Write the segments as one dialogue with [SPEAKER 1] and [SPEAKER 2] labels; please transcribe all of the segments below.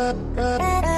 [SPEAKER 1] Uh, uh.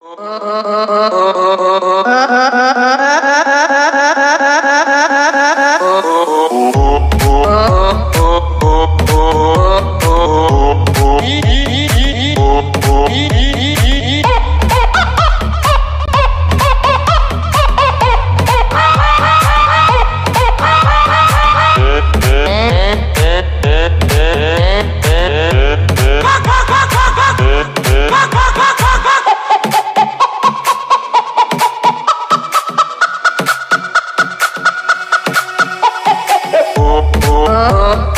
[SPEAKER 1] Oh. oh, oh, oh uh,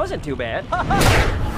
[SPEAKER 1] wasn't too bad.